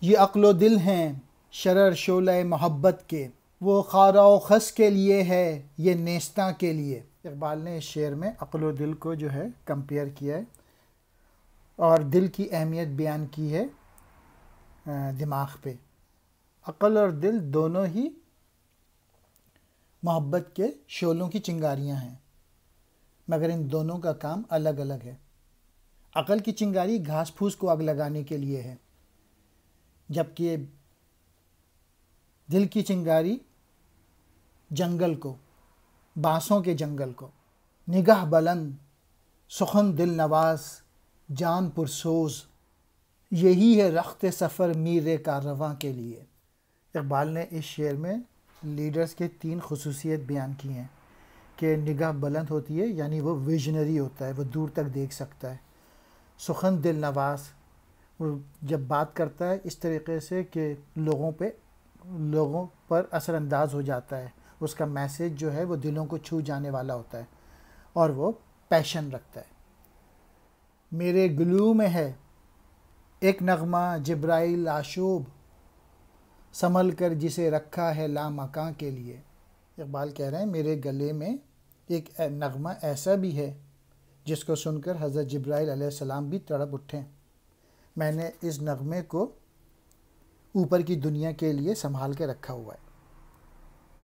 یہ عقل و دل ہیں شرر شعلہ محبت کے۔ وہ خارا و خس کے لیے ہے، یہ نیستاں کے لیے۔ اقبال نے اس شعر میں عقل و دل کو جو ہے کمپیئر کیا ہے اور دل کی اہمیت بیان کی ہے دماغ پہ۔ عقل اور دل دونوں ہی محبت کے شعلوں کی چنگاریاں ہیں، مگر ان دونوں کا کام الگ الگ ہے۔ عقل کی چنگاری گھاس پھوس کو آگ لگانے کے لیے ہے۔ جبکہ دل کی چنگاری جنگل کو، بانسوں کے جنگل کو، نگاہ بلند، سخن دل نواز، جان پرسوز، یہی ہے رخت سفر میر کارواں کے لیے۔ اقبال نے اس شعر میں لیڈرز کے تین خصوصیت بیان کی ہیں کہ نگاہ بلند ہوتی ہے یعنی وہ ویژنری ہوتا ہے، وہ دور تک دیکھ سکتا ہے۔ سخن دل نواز جب بات کرتا ہے اس طریقے سے کہ لوگوں پہ، لوگوں پر اثر انداز ہو جاتا ہے۔ اس کا میسیج جو ہے وہ دلوں کو چھو جانے والا ہوتا ہے اور وہ پیشن رکھتا ہے۔ میرے گلو میں ہے ایک نغمہ جبرائیل آشوب، سنبھل کر جسے رکھا ہے لامکاں کے لیے۔ اقبال کہہ رہے ہیں، میرے گلے میں ایک نغمہ ایسا بھی ہے جس کو سن کر حضرت جبرائیل علیہ السلام بھی تڑپ اٹھیں میں نے اس نغمے کو اوپر کی دنیا کے لیے سنبھال کے رکھا ہوا ہے۔